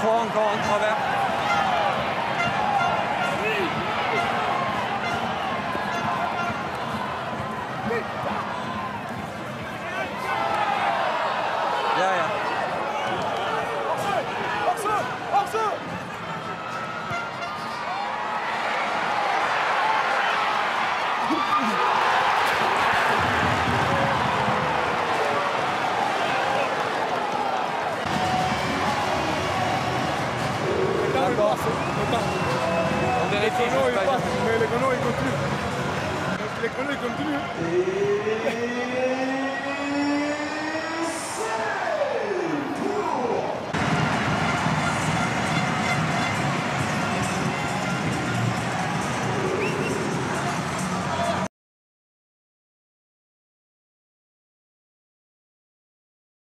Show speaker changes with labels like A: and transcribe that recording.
A: Franck Correa. On vérifie.
B: Les
A: sais
B: ils
A: pas.
B: passent, mais les conos, ils continuent. Les conos, ils continuent.